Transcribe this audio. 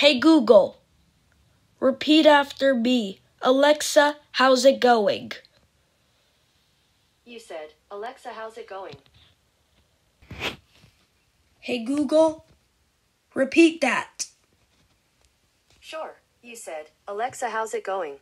Hey Google, repeat after me. Alexa, how's it going? You said, Alexa, how's it going? Hey Google, repeat that. Sure. You said, Alexa, how's it going?